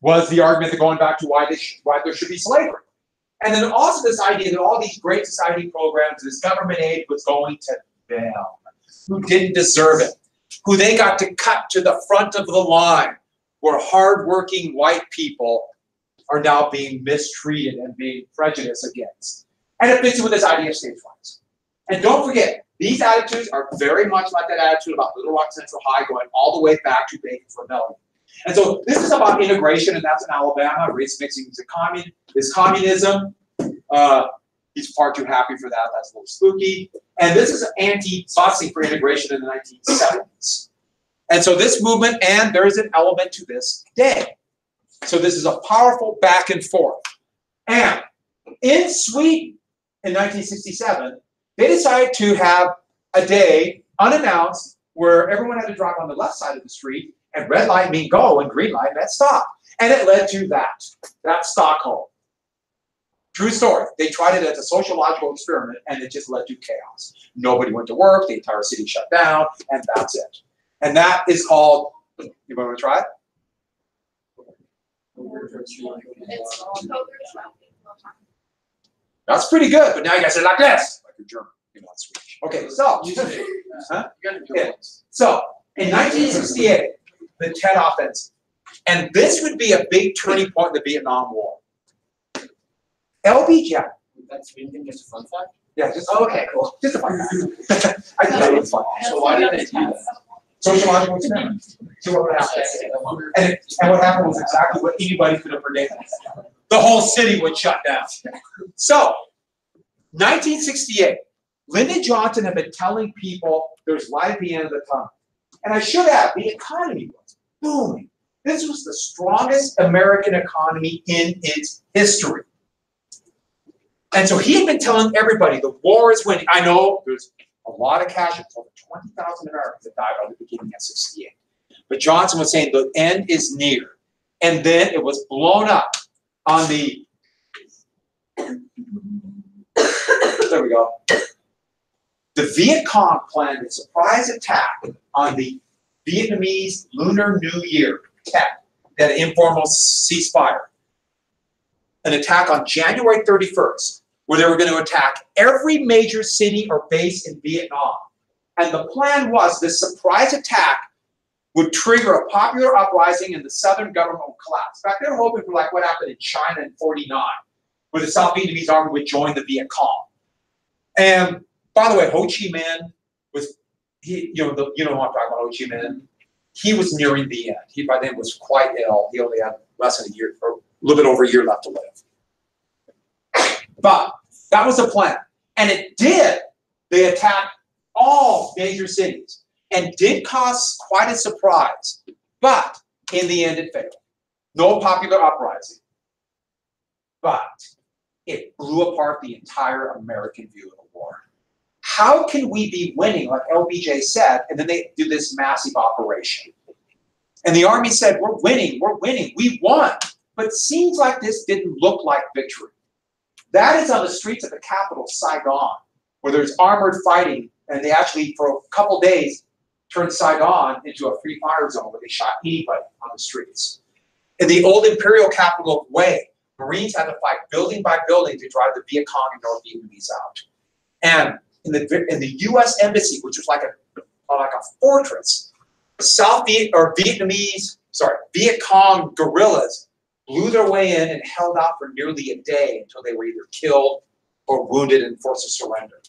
was the argument that going back to why, why there should be slavery. And then also this idea that all these great society programs, this government aid was going to them who didn't deserve it, who they got to cut to the front of the line, where hardworking white people are now being mistreated and being prejudiced against. And it fits in with this idea of state rights. And don't forget, these attitudes are very much like that attitude about Little Rock Central High going all the way back to Bacon's Rebellion. And so this is about integration, and that's in Alabama. Race mixing is, a commun- is communism. Uh, he's far too happy for that. That's a little spooky. And this is anti-busing for integration in the 1970s. And so this movement, and there is an element to this day. So this is a powerful back and forth. And in Sweden in 1967, they decided to have a day unannounced where everyone had to drive on the left side of the street and red light mean go and green light meant stop. And it led to that. That's Stockholm. True story. They tried it as a sociological experiment and it just led to chaos. Nobody went to work, the entire city shut down, and that's it. And that is called, you want to try it? That's pretty good, but now you guys say like this, like you're German, you're not Swedish. Okay, so, huh? Yeah. So, in 1968, the Tet Offensive, and this would be a big turning point in the Vietnam War. LBJ, That's just a fun fact? yeah, just, oh, Okay, cool. just a fun fact. I thought it was fun. So why did they do that? Sociological experiment. See what would happen. And, it- and what happened was exactly what anybody could have predicted. The whole city would shut down. So, 1968, Lyndon Johnson had been telling people there's light at the end of the tunnel. And I should add, the economy was booming. This was the strongest American economy in its history. And so he had been telling everybody the war is winning. I know there's a lot of casualties, over 20,000 Americans that died by the beginning of 68. But Johnson was saying the end is near. And then it was blown up on the. there we go. The Viet Cong planned a surprise attack on the Vietnamese Lunar New Year, Tet, that informal ceasefire. An attack on January 31st, where they were going to attack every major city or base in Vietnam. And the plan was this surprise attack would trigger a popular uprising and the southern government would collapse. They were hoping for like what happened in China in 49, where the South Vietnamese army would join the Viet Cong. And by the way, Ho Chi Minh he, you know, the, you know I'm talking about, Ho Chi Minh. He was nearing the end. He by then was quite ill. He only had less than a year, or a little bit over a year left to live. But that was the plan. And it did. They attacked all major cities and did cause quite a surprise. But in the end, it failed. No popular uprising. But it blew apart the entire American view of. How can we be winning, like LBJ said, and then they do this massive operation? And the army said, We're winning, we're winning, we won. But seems like this didn't look like victory. That is on the streets of the capital, Saigon, where there's armored fighting, and they actually, for a couple days, turned Saigon into a free fire zone where they shot anybody on the streets. In the old imperial capital of Hue, Marines had to fight building by building to drive the Viet Cong and North Vietnamese out. And in the in the U.S. embassy, which was like a like a fortress, South Viet or Vietnamese, sorry, Viet Cong guerrillas blew their way in and held out for nearly a day until they were either killed or wounded and forced to surrender.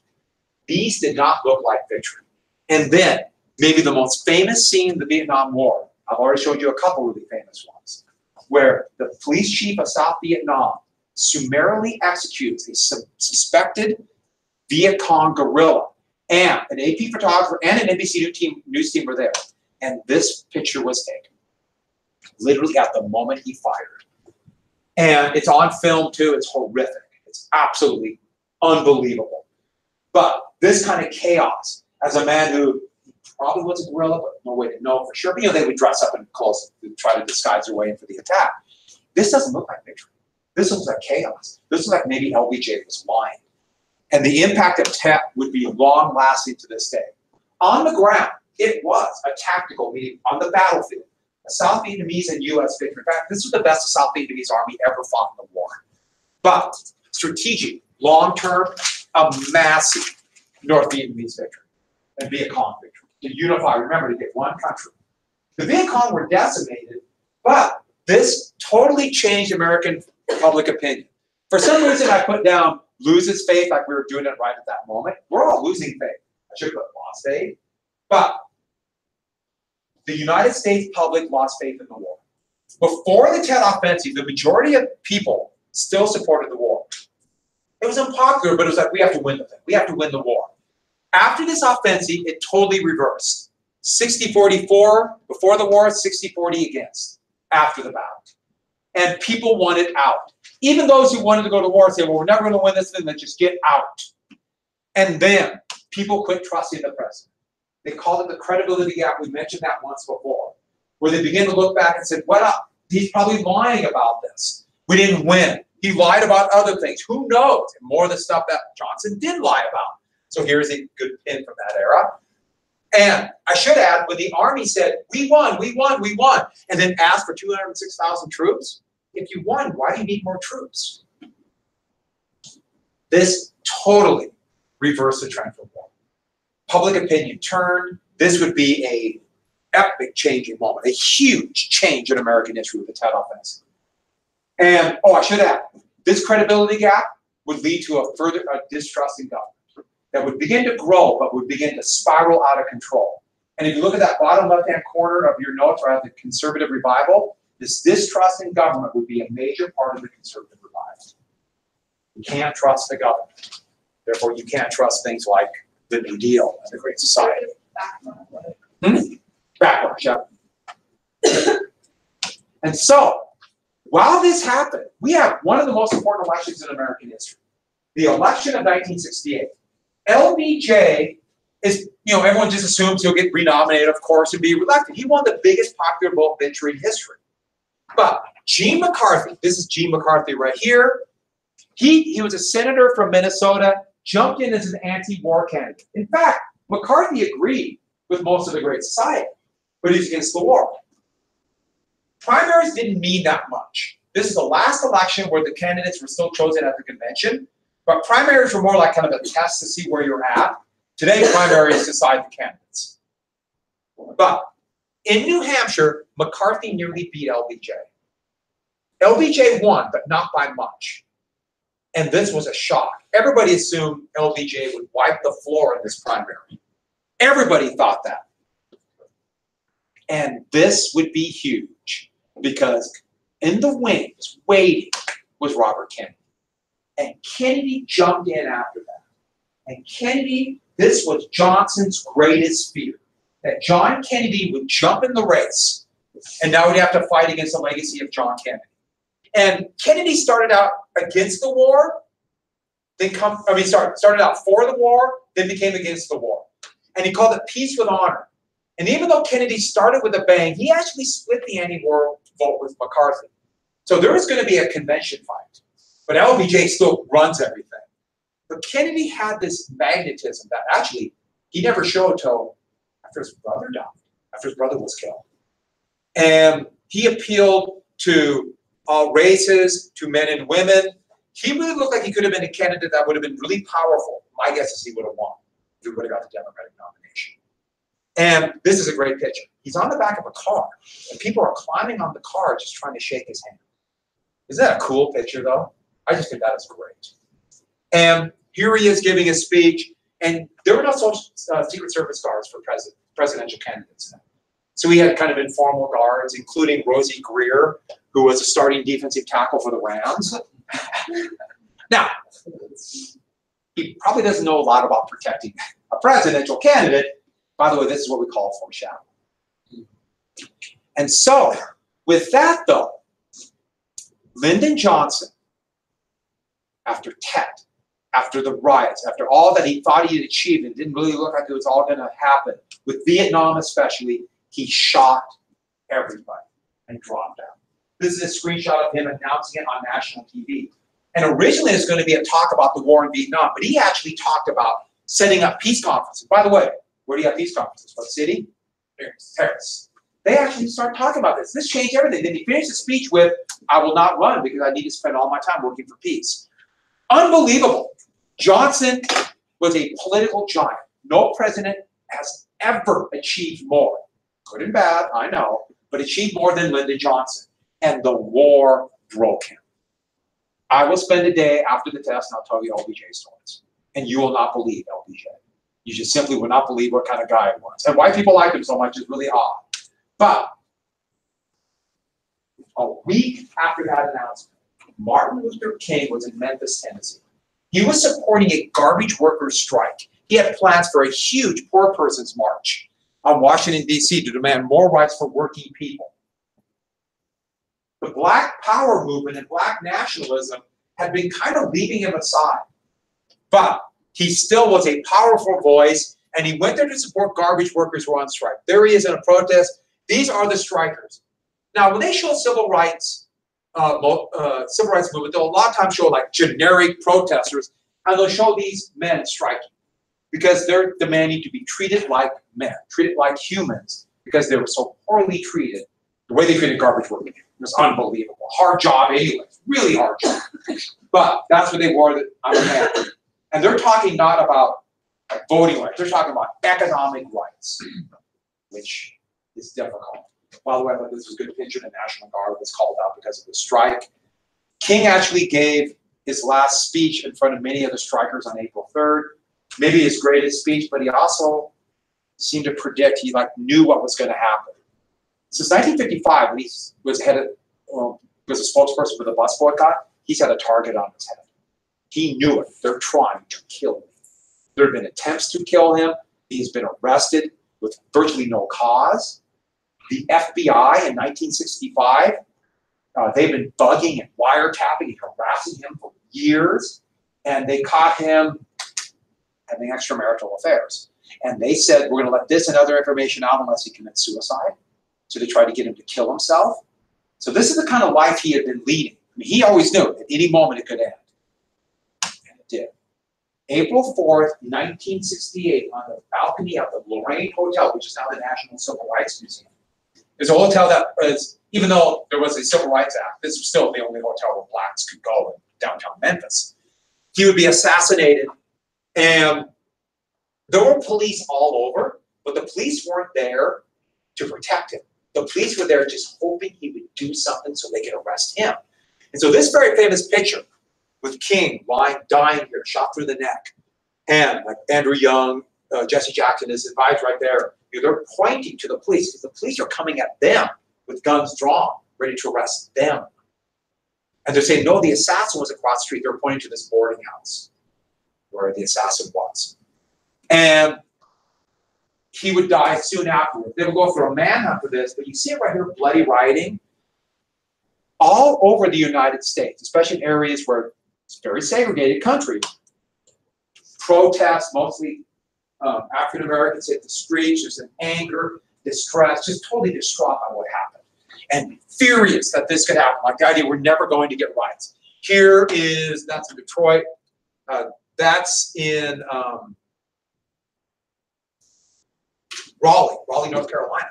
These did not look like victory. And then, maybe the most famous scene in the Vietnam War, I've already showed you a couple of really famous ones, where the police chief of South Vietnam summarily executes a su- suspected Viet Cong guerrilla. And an AP photographer and an NBC news team, news team were there. And this picture was taken literally at the moment he fired. And it's on film too. It's horrific. It's absolutely unbelievable. But this kind of chaos, as a man who probably was a guerrilla, but no way to know for sure. But, you know, they would dress up in clothes to try to disguise their way in for the attack. This doesn't look like victory. This looks like chaos. This looks like maybe LBJ was lying. And the impact of Tet would be long lasting to this day. On the ground, it was a tactical meeting on the battlefield. a South Vietnamese and US victory. In fact, this was the best the South Vietnamese army ever fought in the war. But strategic, long-term, a massive North Vietnamese victory and Viet Cong victory. To unify, remember, to get one country. The Viet Cong were decimated, but this totally changed American public opinion. For some reason, I put down loses faith, like we were doing it right at that moment. We're all losing faith. I should have put lost faith. But the United States public lost faith in the war. Before the Tet Offensive, the majority of people still supported the war. It was unpopular, but it was like, we have to win the thing. We have to win the war. After this offensive, it totally reversed. 60-44 before the war, 60-40 against after the battle. And people wanted out. Even those who wanted to go to war say, well, we're never going to win this thing, then just get out. And then people quit trusting the president. They called it the credibility gap. We mentioned that once before, where they begin to look back and said, well, he's probably lying about this. We didn't win. He lied about other things. Who knows? And more of the stuff that Johnson did lie about. So here's a good pin from that era. And I should add, when the army said, we won, we won, we won, and then asked for 206,000 troops, if you won, why do you need more troops? This totally reversed the trend for war. Public opinion turned. This would be a epic changing moment, a huge change in American history with the Tet Offensive. And, oh, I should add, this credibility gap would lead to a further a distrust in government that would begin to grow, but would begin to spiral out of control. And if you look at that bottom left-hand corner of your notes, right, the conservative revival, this distrust in government would be a major part of the conservative revival. You can't trust the government. Therefore, you can't trust things like the New Deal and the Great Society. Hmm? Backwards, yeah. and so, while this happened, we have one of the most important elections in American history. The election of 1968. LBJ is, you know, everyone just assumes he'll get renominated, of course, and be reelected. He won the biggest popular vote victory in history. But Gene McCarthy, this is Gene McCarthy right here. He, he was a senator from Minnesota, jumped in as an anti-war candidate. In fact, McCarthy agreed with most of the Great Society, but he's against the war. Primaries didn't mean that much. This is the last election where the candidates were still chosen at the convention, but primaries were more like kind of a test to see where you're at. Today, primaries decide the candidates. But in New Hampshire, McCarthy nearly beat LBJ. LBJ won, but not by much. And this was a shock. Everybody assumed LBJ would wipe the floor in this primary. Everybody thought that. And this would be huge because in the wings, waiting, was Robert Kennedy. And Kennedy jumped in after that. And Kennedy, this was Johnson's greatest fear that John Kennedy would jump in the race and now we'd have to fight against the legacy of John Kennedy. And Kennedy started out against the war, then come, I mean, sorry, started out for the war, then became against the war. And he called it peace with honor. And even though Kennedy started with a bang, he actually split the anti-war vote with McCarthy. So there is going to be a convention fight. But LBJ still runs everything. But Kennedy had this magnetism that actually he never showed till after his brother died, after his brother was killed. And he appealed to all races, to men and women. He really looked like he could have been a candidate that would have been really powerful. My guess is he would have won if he would have got the Democratic nomination. And this is a great picture. He's on the back of a car, and people are climbing on the car just trying to shake his hand. Isn't that a cool picture, though? I just think that is great. And here he is giving a speech, and there were no social, uh, Secret Service guards for president, presidential candidates. So we had kind of informal guards, including Rosey Grier, who was a starting defensive tackle for the Rams. now, he probably doesn't know a lot about protecting a presidential candidate. By the way, this is what we call foreshadowing. And so, with that though, Lyndon Johnson, after Tet, after the riots, after all that he thought he had achieved and didn't really look like it was all going to happen, with Vietnam especially, he shot everybody and dropped out. This is a screenshot of him announcing it on national TV. And originally it's going to be a talk about the war in Vietnam, but he actually talked about setting up peace conferences. By the way, where do you have peace conferences? What city? Paris. Paris. they actually start talking about this. This changed everything. Then he finished the speech with, I will not run because I need to spend all my time working for peace. Unbelievable. Johnson was a political giant. No president has ever achieved more. Good and bad, I know, but achieved more than Lyndon Johnson. And the war broke him. I will spend a day after the test and I'll tell you LBJ stories. And you will not believe LBJ. You just simply will not believe what kind of guy he was. And why people like him so much is really odd. But a week after that announcement, Martin Luther King was in Memphis, Tennessee. He was supporting a garbage workers strike. He had plans for a huge poor person's march on Washington, D.C. to demand more rights for working people. The Black Power movement and Black nationalism had been kind of leaving him aside. But he still was a powerful voice, and he went there to support garbage workers who were on strike. There he is in a protest. These are the strikers. Now, when they show civil rights, uh, uh, civil rights movement, they'll a lot of times show like generic protesters, and they'll show these men striking because they're demanding to be treated like men, treated like humans, because they were so poorly treated. The way they treated garbage workers was unbelievable. Hard job anyway, really hard job. But that's what they. That I'm a man, and they're talking not about voting rights. They're talking about economic rights, which is difficult. By the way, I thought this was a good picture. The National Guard was called out because of the strike. King actually gave his last speech in front of many of the strikers on April 3rd. Maybe his greatest speech, but he also seemed to predict, he like knew what was going to happen. Since 1955, when he was head of, well, was a spokesperson for the bus boycott, he's had a target on his head. He knew it. They're trying to kill him. There have been attempts to kill him. He's been arrested with virtually no cause. The FBI in 1965, uh, they've been bugging and wiretapping and harassing him for years, and they caught him having extramarital affairs. And they said, we're going to let this and other information out unless he commits suicide. So they tried to get him to kill himself. So this is the kind of life he had been leading. I mean, he always knew at any moment it could end. And it did. April 4th, 1968, on the balcony of the Lorraine Hotel, which is now the National Civil Rights Museum. There's a hotel that uh, was, even though there was a Civil Rights Act, this was still the only hotel where blacks could go in downtown Memphis. He would be assassinated, and there were police all over, but the police weren't there to protect him. The police were there just hoping he would do something so they could arrest him. And so this very famous picture with King lying, dying here, shot through the neck, and like Andrew Young, uh, Jesse Jackson, his advisor right there, you know, they're pointing to the police because the police are coming at them with guns drawn, ready to arrest them. And they're saying, no, the assassin was across the street. They're pointing to this boarding house where the assassin was. And he would die soon afterwards. They would go through a manhunt for this, but you see it right here, bloody rioting, all over the United States, especially in areas where it's a very segregated country. Protests, mostly um, African Americans hit the streets. There's an anger, distress, just totally distraught by what happened, and furious that this could happen. Like the idea we're never going to get rights. Here is that's in Detroit. Uh, that's in um, Raleigh, Raleigh, North Carolina.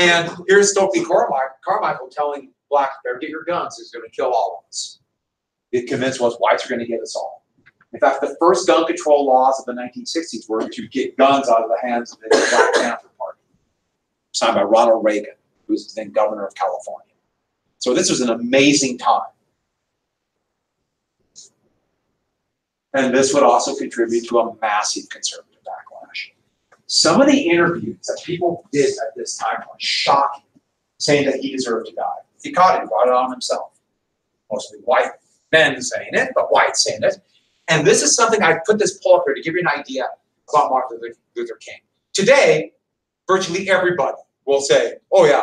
And here's Stokely Carmichael, telling blacks, better get your guns, he's gonna kill all of us. The convinced us whites are gonna get us all. In fact, the first gun control laws of the nineteen sixties were to get guns out of the hands of the Black Panther Party. Signed by Ronald Reagan, who was then governor of California. So this was an amazing time. And this would also contribute to a massive conservative backlash. Some of the interviews that people did at this time were shocking, saying that he deserved to die. He caught it, brought it on himself. Mostly white men saying it, but white saying it. And this is something I put this poll up here to give you an idea about Martin Luther- King. Today, virtually everybody will say, oh yeah,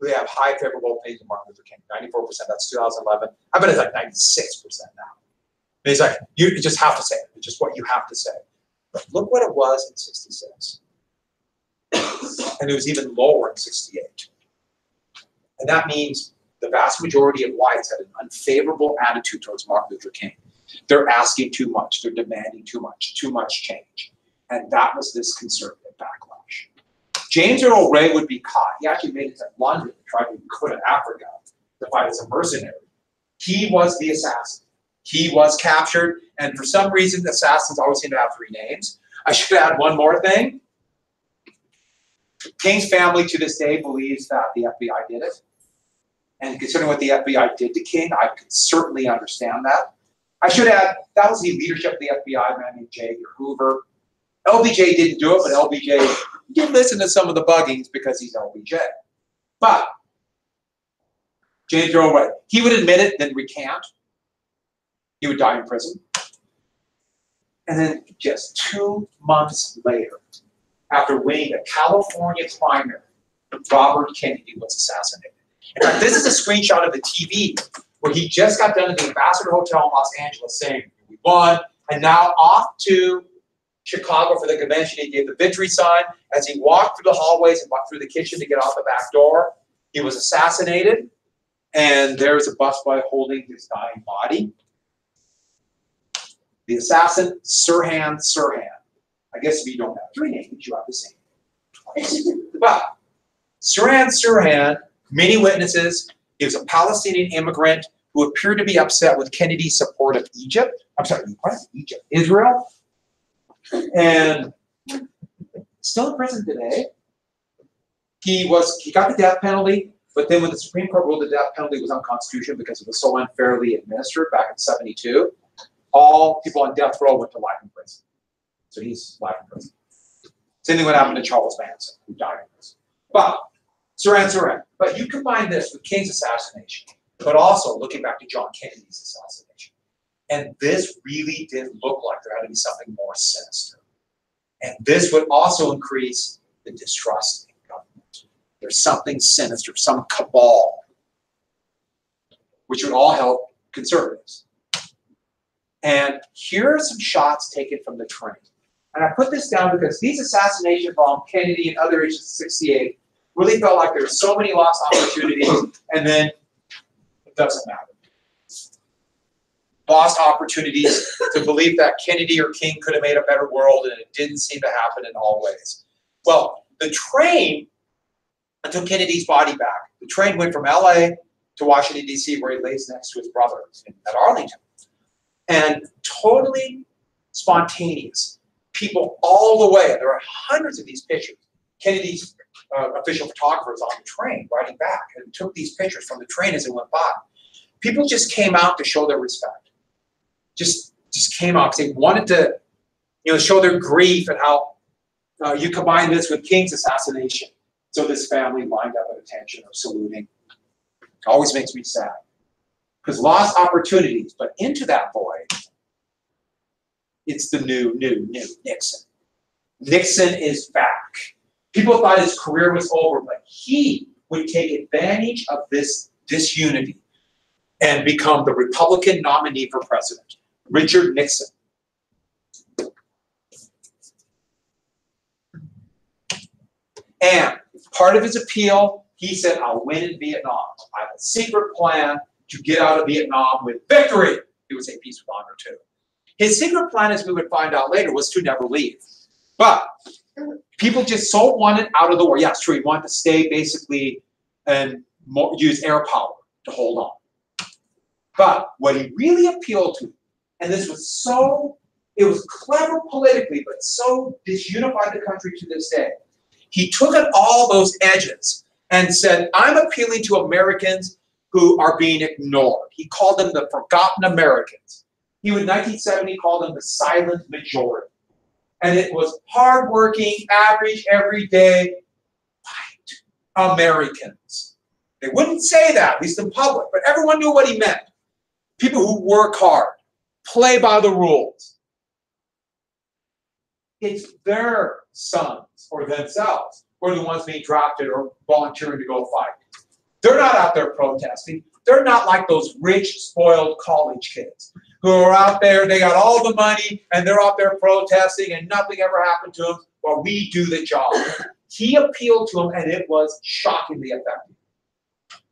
we have high favorable opinions of Martin Luther King, 94%, that's 2011. I bet it's like 96% now. And he's like, you just have to say it, it's just what you have to say. But look what it was in 66. And it was even lower in 68. And that means the vast majority of whites had an unfavorable attitude towards Martin Luther King. They're asking too much, they're demanding too much, too much change. And that was this conservative backlash. James Earl Ray would be caught. He actually made it to London, tried to go to Africa to fight as a mercenary. He was the assassin. He was captured, and for some reason, assassins always seem to have three names. I should add one more thing. King's family to this day believes that the FBI did it. And considering what the FBI did to King, I can certainly understand that. I should add, that was the leadership of the FBI, man named J. Edgar Hoover. LBJ didn't do it, but LBJ did listen to some of the buggings because he's LBJ. But James Earl Ray, he would admit it, then recant. He would die in prison. And then just two months later, after winning the California primary, Robert Kennedy was assassinated. In fact, this is a screenshot of the TV where he just got done at the Ambassador Hotel in Los Angeles saying, we won, and now off to Chicago for the convention. He gave the victory sign. As he walked through the hallways and walked through the kitchen to get out the back door, he was assassinated. And there's a busboy holding his dying body. The assassin, Sirhan Sirhan. I guess if you don't have three names, you have the same twice. But Sirhan Sirhan, many witnesses, he was a Palestinian immigrant who appeared to be upset with Kennedy's support of Egypt. I'm sorry, what? Egypt, Israel, and still in prison today. He was he got the death penalty, but then when the Supreme Court ruled the death penalty was unconstitutional because it was so unfairly administered back in '72, all people on death row went to life in prison. So he's life in prison. Same thing would happen to Charles Manson, who died in prison. But Sirhan Sirhan. But you combine this with King's assassination, but also looking back to John Kennedy's assassination. And this really did look like there had to be something more sinister. And this would also increase the distrust in government. There's something sinister, some cabal, which would all help conservatives. And here are some shots taken from the train. And I put this down because these assassinations involving Kennedy and other agents of 68 really felt like there's so many lost opportunities, and then it doesn't matter. Lost opportunities to believe that Kennedy or King could have made a better world, and it didn't seem to happen in all ways. Well, the train took Kennedy's body back. The train went from LA to Washington, D.C., where he lays next to his brother at Arlington. And totally spontaneous. People all the way, there are hundreds of these pictures. Kennedy's uh, official photographers on the train riding back and took these pictures from the train as it went by. People just came out to show their respect. Just just came out because they wanted to, you know, show their grief and how uh, you combine this with King's assassination. So this family lined up at attention or saluting. Always makes me sad. Because lost opportunities, but into that void, it's the new, new, new Nixon. Nixon is back. People thought his career was over, but he would take advantage of this disunity and become the Republican nominee for president, Richard Nixon. And part of his appeal, he said, I'll win in Vietnam. I have a secret plan to get out of Vietnam with victory. He would say peace with honor too. His secret plan, as we would find out later, was to never leave. But people just so wanted out of the war. Yes, true. He wanted to stay basically and use air power to hold on. But what he really appealed to, and this was so, it was clever politically, but so disunified the country to this day. He took at all those edges and said, I'm appealing to Americans who are being ignored. He called them the forgotten Americans. He would, in 1970, call them the silent majority and it was hardworking, average, everyday white Americans. They wouldn't say that, at least in public, but everyone knew what he meant. People who work hard, play by the rules. It's their sons or themselves who are the ones being drafted or volunteering to go fight. They're not out there protesting. They're not like those rich, spoiled college kids who are out there, they got all the money and they're out there protesting and nothing ever happened to them while we do the job. He appealed to them and it was shockingly effective.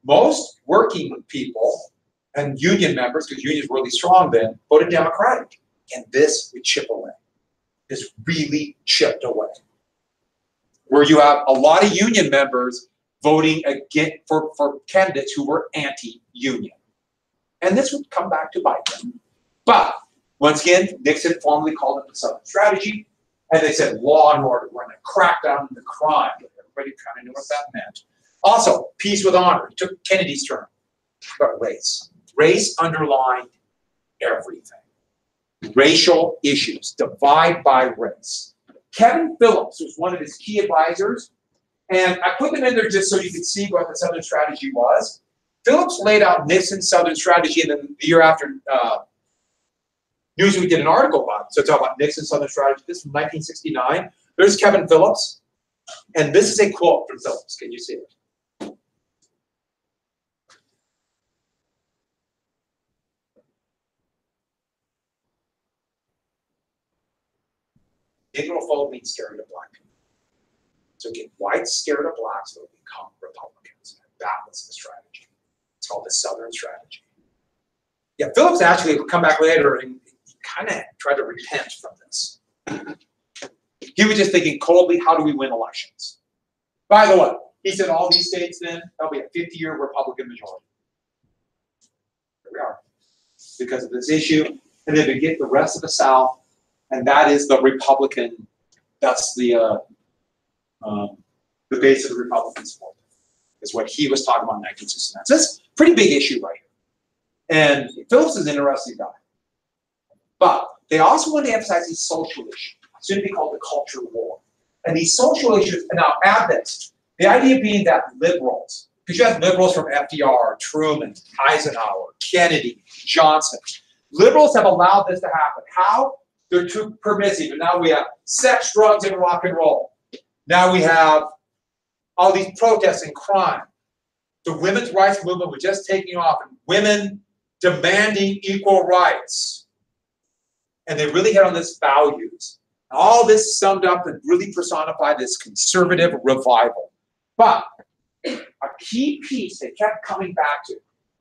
Most working people and union members, because unions were really strong then, voted Democratic. And this would chip away. This really chipped away. where you have a lot of union members voting again for, for candidates who were anti-union. And this would come back to bite them. But once again, Nixon formally called it the Southern Strategy, and they said law and order, we're gonna crack down on the crime. Everybody kind of knew what that meant. Also, peace with honor, He took Kennedy's term, but race. Race underlined everything. Racial issues, divide by race. Kevin Phillips was one of his key advisors, and I put them in there just so you could see what the Southern Strategy was. Phillips laid out Nixon's Southern Strategy, and then the year after, uh, Newsweek did an article about it. So it's all about Nixon's Southern Strategy. This is from 1969. There's Kevin Phillips, and this is a quote from Phillips. Can you see it? Negrophobe means scared of black. So get whites scared of blacks, they'll become Republicans. That was the strategy. It's called the Southern Strategy. Yeah, Phillips actually will come back later and kind of tried to repent from this. He was just thinking coldly, how do we win elections? By the way, he said all these states then, there'll be a 50-year Republican majority. Here we are. Because of this issue, and then to get the rest of the South, and that is the Republican, that's the, uh, um, the base of the Republican support, is what he was talking about in 1969. So that's a pretty big issue right here. And Phillips is an interesting guy. But they also want to emphasize these social issues, soon to be called the culture war. And these social issues, and now add this, the idea being that liberals, because you have liberals from FDR, Truman, Eisenhower, Kennedy, Johnson, liberals have allowed this to happen. How? They're too permissive, and now we have sex, drugs, and rock and roll. Now we have all these protests and crime. The women's rights movement was just taking off, and women demanding equal rights. And they really hit on this values. All this summed up and really personified this conservative revival. But a key piece they kept coming back to,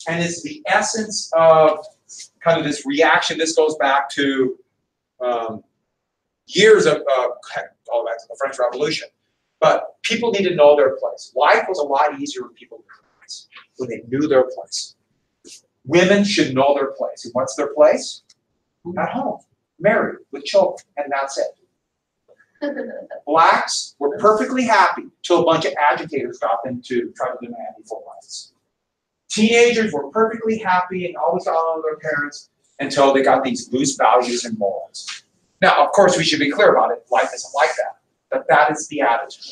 and it's the essence of kind of this reaction. This goes back to um, years of, uh, all back to the French Revolution. But people need to know their place. Life was a lot easier when people knew their place, when they knew their place. Women should know their place. And what's their place? At home, married, with children, and that's it. Blacks were perfectly happy till a bunch of agitators got them to try to demand equal rights. Teenagers were perfectly happy and always following their parents until they got these loose values and morals. Now, of course, we should be clear about it. Life isn't like that, but that is the attitude.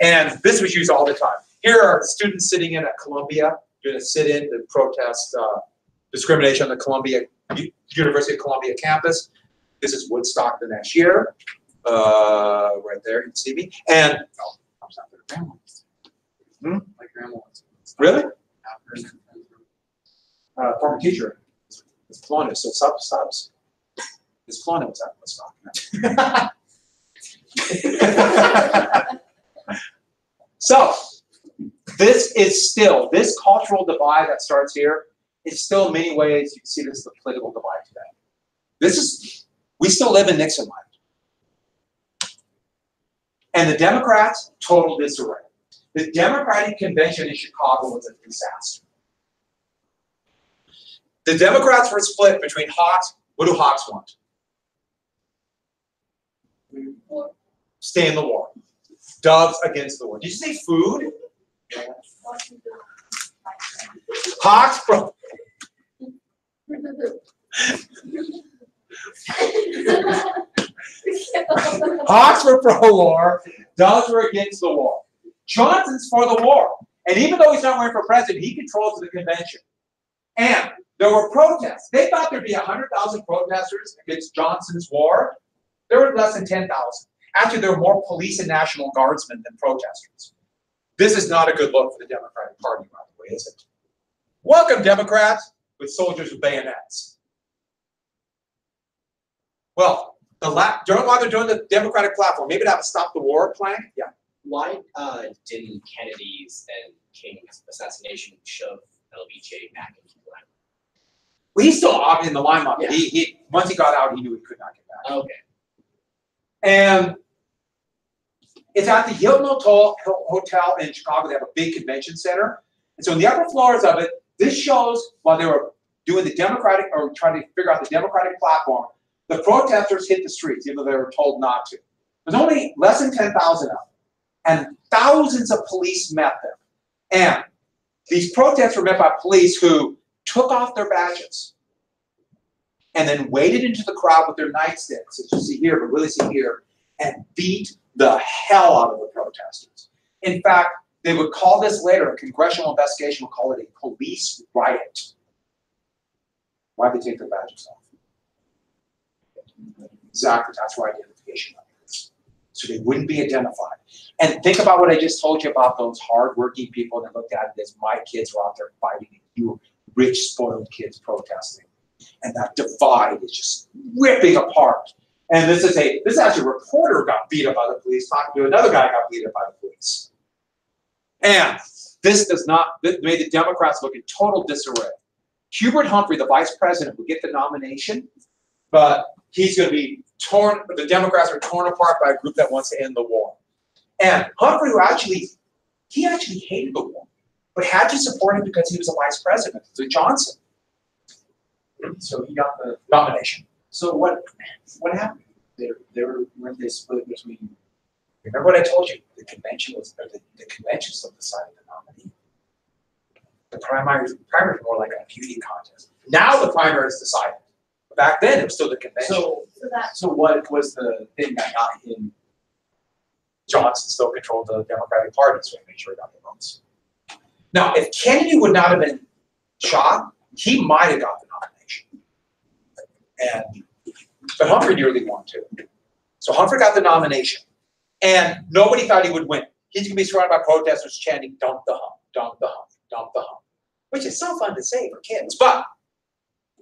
And this was used all the time. Here are students sitting in at Columbia, doing a sit-in to protest uh, discrimination on the Columbia University of Columbia campus. This is Woodstock the next year, uh, right there. You can see me. And oh, I'm. Grandma. Hmm? My grandma was. Really? Uh, former teacher. It's Polonus, so sub subs. It's Polonus at Woodstock. so, this is still, this cultural divide that starts here is still in many ways, you can see this is the political divide today. This is, we still live in Nixon land. And the Democrats, total disarray. The Democratic convention in Chicago was a disaster. The Democrats were split between Hawks. What do Hawks want? Stay in the war. Doves against the war. Did you say food? Hawks pro. Hawks were pro-war. Doves were against the war. Johnson's for the war. And even though he's not running for president, he controls the convention. And there were protests. They thought there'd be 100,000 protesters against Johnson's war. There were less than 10,000. Actually, there were more police and National Guardsmen than protesters. This is not a good look for the Democratic Party, by the way, is it? Welcome, Democrats, with soldiers with bayonets. Well, the la- during while they're doing the Democratic platform, maybe have a stop the war plan. Yeah. Why uh, didn't Kennedy's and King's assassination shove LBJ back into the limelight? Well, he's still obviously in the limelight. Yeah. He, he once he got out, he knew he could not get back. Okay. And It's at the Hilton Hotel, Hotel in Chicago. They have a big convention center. And so in the upper floors of it, this shows while they were doing the Democratic or trying to figure out the Democratic platform, the protesters hit the streets, even though they were told not to. There's only less than 10,000 of them. And thousands of police met them. And these protests were met by police who took off their badges and then waded into the crowd with their nightsticks, as you see here, but really see here, and beat the hell out of the protesters. In fact, they would call this later, a congressional investigation would call it a police riot. Why'd they take their badges off? Exactly, that's why identification numbers. So they wouldn't be identified. And think about what I just told you about those hardworking people that looked at it as my kids were out there fighting and you rich, spoiled kids protesting. And that divide is just ripping apart. And this is a this is actually a reporter got beat up by the police talking to another guy got beat up by the police. And this does not this made the Democrats look in total disarray. Hubert Humphrey, the vice president, would get the nomination, but he's going to be torn. The Democrats are torn apart by a group that wants to end the war. And Humphrey, who actually he actually hated the war, but had to support him because he was a vice president to Johnson. So he got the, Nomination. So what, what happened? They, they were, weren't they split between, Remember what I told you? The convention was, or the, the convention still decided the nominee. The primary, primary more like a beauty contest. Now the primary is decided. Back then, it was still the convention. so, So that, so what was the thing that got him? Johnson still controlled the Democratic Party, so he made sure he got the votes. Now, if Kennedy would not have been shot, he might have got the. And, but Humphrey nearly won too. So Humphrey got the nomination, and nobody thought he would win. He's gonna be surrounded by protesters chanting, dump the hump, dump the hump, dump the hump, which is so fun to say for kids, but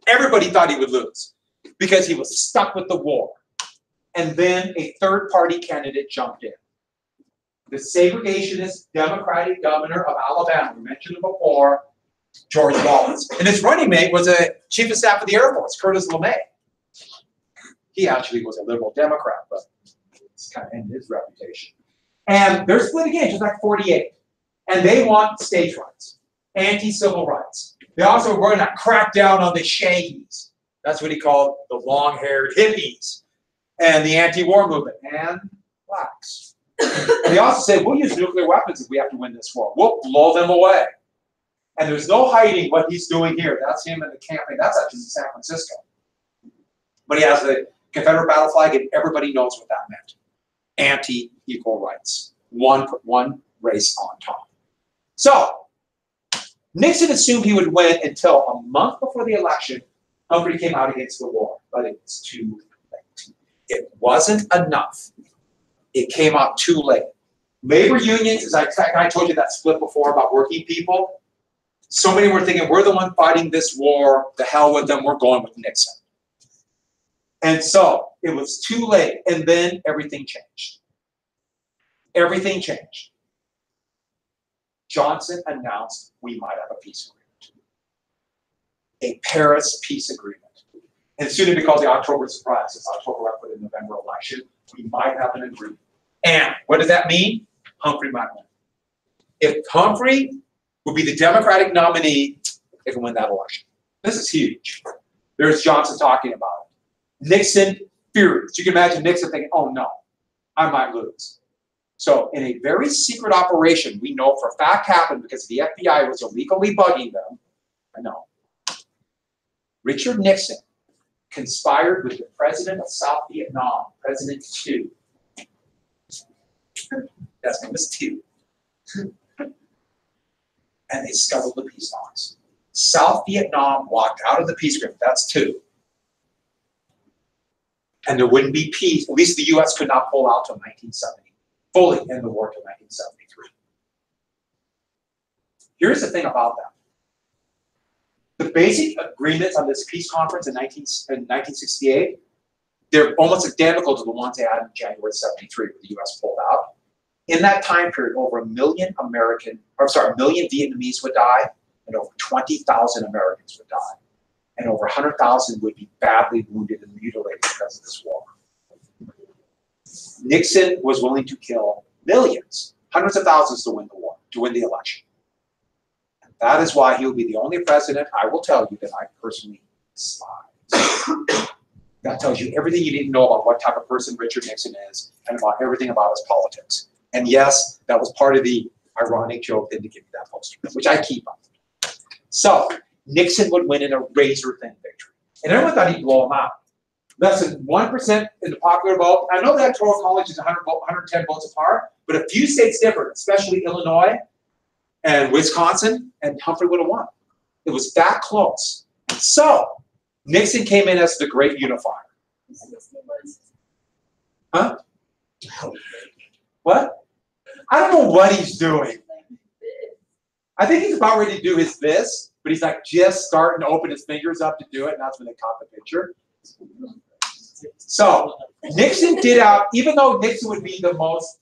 everybody thought he would lose because he was stuck with the war. And then a third party candidate jumped in the segregationist Democratic governor of Alabama, we mentioned him before, George Wallace. And his running mate was a chief of staff of the Air Force, Curtis LeMay. He actually was a liberal Democrat, but it's kind of ended his reputation. And they're split again, just like 48. And they want states' rights, anti-civil rights. They also were going to crack down on the shaggies. That's what he called the long-haired hippies and the anti-war movement and blacks. They also said, we'll use nuclear weapons if we have to win this war. We'll blow them away. And there's no hiding what he's doing here. That's him in the campaign. That's actually San Francisco. But he has the Confederate battle flag, and everybody knows what that meant. Anti-equal rights. One, one race on top. So, Nixon assumed he would win until a month before the election, Humphrey came out against the war, but it was too late. It wasn't enough. It came out too late. Labor unions, as I, I told you that split before about working people, so many were thinking, we're the one fighting this war, the hell with them, we're going with Nixon. And so it was too late, and then everything changed. Everything changed. Johnson announced we might have a peace agreement. A Paris peace agreement. And soon to be called the October surprise, it's October after the November election, we might have an agreement. And what does that mean? Humphrey might win. If Humphrey would be the Democratic nominee, they can win that election. This is huge. There's Johnson talking about it. Nixon furious. You can imagine Nixon thinking, oh no, I might lose. So in a very secret operation, we know for a fact happened because the FBI was illegally bugging them. I know. Richard Nixon conspired with the president of South Vietnam, President Thieu. That's was Thieu. And they scuttled the peace talks. South Vietnam walked out of the peace agreement. That's two. And there wouldn't be peace. At least the U.S. could not pull out till 1970, fully end the war till 1973. Here's the thing about that. The basic agreements on this peace conference in, 19, in 1968, they're almost identical to the ones they had in January 73, where the U.S. pulled out. In that time period, over a million American, or sorry, a million Vietnamese would die, and over 20,000 Americans would die. And over 100,000 would be badly wounded and mutilated because of this war. Nixon was willing to kill millions, hundreds of thousands to win the war, to win the election. And that is why he will be the only president, I will tell you, that I personally despise. That tells you everything you need to know about what type of person Richard Nixon is and about everything about his politics. And yes, that was part of the ironic joke then to give me that poster, which I keep up. So Nixon would win in a razor thin victory. And everyone thought he'd blow him out. Less than one percent in the popular vote. I know that Electoral College is 100 vote, 110 votes apart, but a few states different, especially Illinois and Wisconsin, and Humphrey would have won. It was that close. So Nixon came in as the great unifier. Huh? What? I don't know what he's doing. I think he's about ready to do his this, but he's like just starting to open his fingers up to do it, and that's when they caught the picture. So Nixon did out, even though Nixon would be the most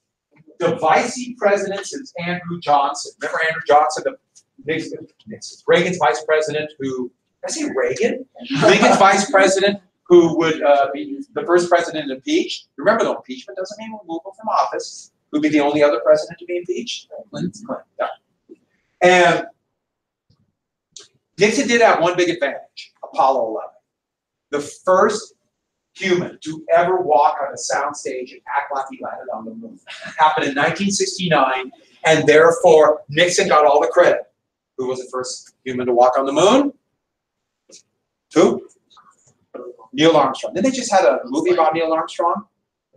divisive president since Andrew Johnson. Remember Andrew Johnson, the Nixon, Nixon, Reagan's vice president who, I say Reagan? Reagan's vice president who would uh, be the first president impeached. Remember, though, impeachment doesn't mean removal from office. Who'd be the only other president to be impeached? Clinton. Yeah. And Nixon did have one big advantage Apollo 11. The first human to ever walk on a soundstage and act like he landed on the moon. Happened in 1969, and therefore Nixon got all the credit. Who was the first human to walk on the moon? Who? Neil Armstrong. Then they just had a movie about Neil Armstrong,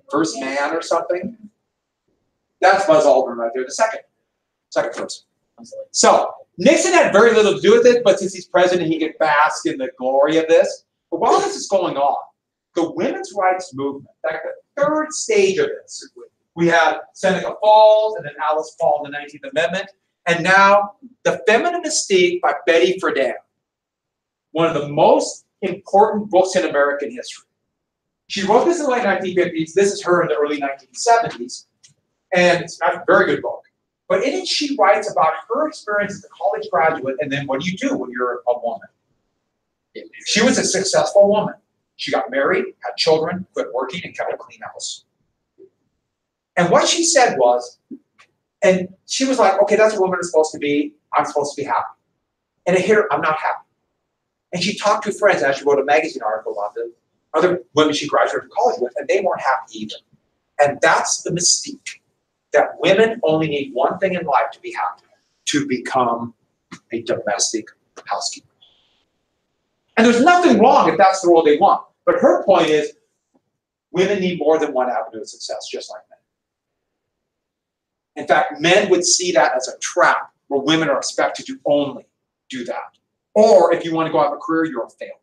First Man or something. That's Buzz Aldrin right there, the second, second person. So Nixon had very little to do with it, but since he's president, he can bask in the glory of this. But while this is going on, the women's rights movement, fact, the third stage of this, we had Seneca Falls and then Alice Paul in the 19th Amendment, and now The Feminine Mystique by Betty Friedan, one of the most important books in American history. She wrote this in the late 1950s. This is her in the early 1970s, and it's a very good book. But in it, she writes about her experience as a college graduate, and then what do you do when you're a woman? She was a successful woman. She got married, had children, quit working, and kept a clean house. And what she said was, and she was like, okay, that's what women are supposed to be. I'm supposed to be happy. And here, I'm not happy. And she talked to friends, and she wrote a magazine article about the other women she graduated from college with, and they weren't happy either. And that's the mystique that women only need one thing in life to be happy to become a domestic housekeeper. And there's nothing wrong if that's the role they want. But her point is women need more than one avenue of success, just like men. In fact, men would see that as a trap where women are expected to only do that. Or if you want to go have a career, you're a failure.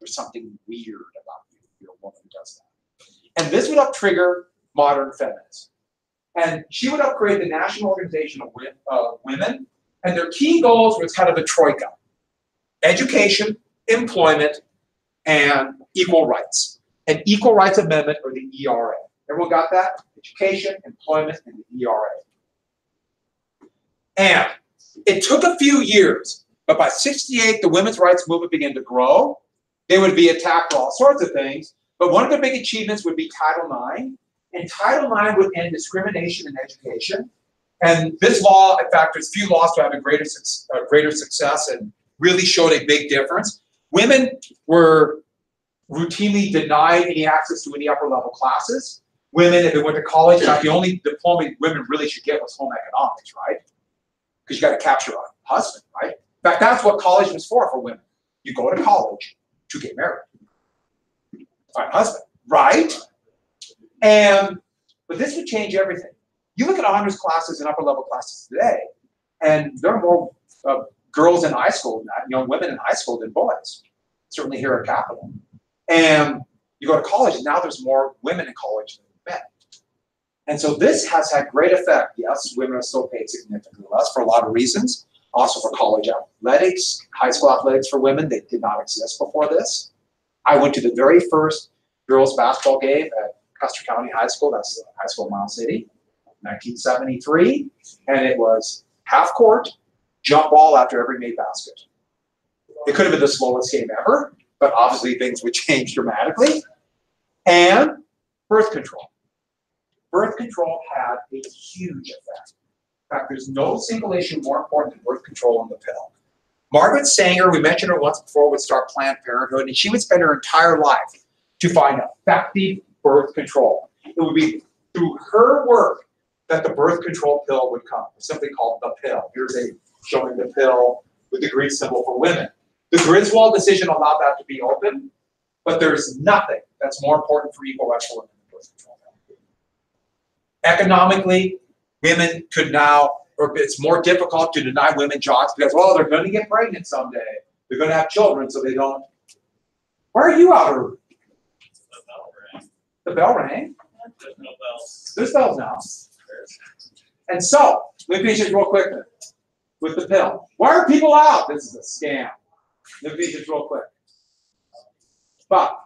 There's something weird about you if you're a woman who does that. And this would up trigger modern feminism. And she would create the National Organization of uh, Women. And their key goals was kind of a troika education, employment, and equal rights. An equal rights amendment or the ERA. Everyone got that? Education, employment, and the ERA. And it took a few years, but by 68, the women's rights movement began to grow. They would be attacked for all sorts of things, but one of the big achievements would be Title IX. And Title IX would end discrimination in education. And this law, in fact, there's few laws to have a greater, greater success and really showed a big difference. Women were routinely denied any access to any upper level classes. Women, if they went to college, in fact, the only diploma women really should get was home economics, right? Because you got to capture a husband, right? In fact, that's what college was for for women. You go to college to get married, find a husband, right? And but this would change everything. You look at honors classes and upper level classes today, and there are more uh, girls in high school, young women in high school than boys. Certainly here at Capital. And you go to college, and now there's more women in college than men. And so this has had great effect. Yes, women are still paid significantly less for a lot of reasons. Also for college athletics, high school athletics for women, they did not exist before this. I went to the very first girls basketball game at Custer County High School, that's the high school in Miles City, 1973, and it was half court, jump ball after every made basket. It could have been the slowest game ever, but obviously things would change dramatically. And birth control. birth control had a huge effect. In fact, there's no single issue more important than birth control on the pill. Margaret Sanger, we mentioned her once before, would start Planned Parenthood, and she would spend her entire life to find effective birth control. It would be through her work that the birth control pill would come, something called the pill. Here's a showing the pill with the Greek symbol for women. The Griswold decision allowed that to be open, but there's nothing that's more important for equal rights for women than birth control. Economically, women could now, or it's more difficult to deny women jobs because, well, they're gonna get pregnant someday. They're gonna have children, so they don't. Why are you out? The bell rang. There's no bells. There's bells now. And so, let me finish real quick with the pill. Why are people out? This is a scam. Let me finish real quick. But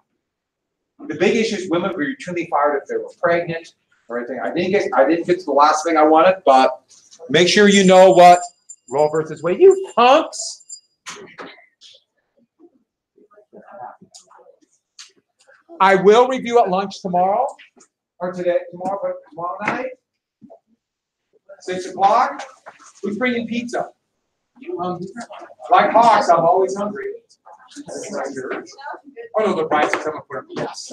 the big issue is women were routinely fired if they were pregnant or anything. I didn't get, I didn't get to the last thing I wanted, but make sure you know what Roe versus Wade, you punks. I will review at lunch tomorrow, or today, tomorrow, but tomorrow night. Six o'clock, who's bringing pizza? Like Hawks, I'm always hungry. Oh, no, the coming for yes.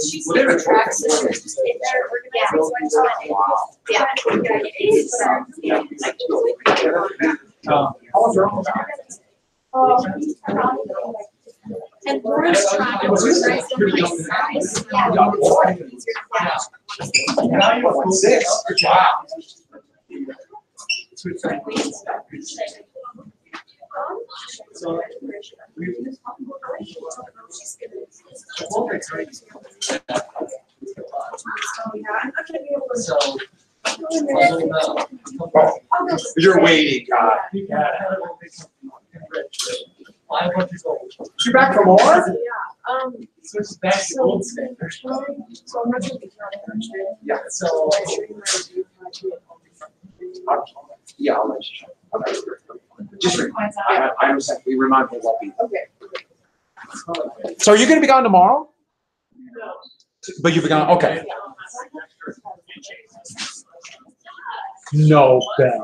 she's Well, they're the tracks and they're organizing, so I thought, yeah. Yeah, it is, so, yeah. Um, how was your uncle? And Lauren's trying to organize them like size, yeah. Now you're like six, wow. So. You're waiting, God. Five hundred gold. You're back from war? Um, So it's back to gold standard. so I'm not gonna be trying Yeah. So. Yeah, I'll let you. I'll let you. Just, re- I, I understand, we remind me what we. Okay. So are you gonna be gone tomorrow? No. But you'll be gone, okay. No, Ben.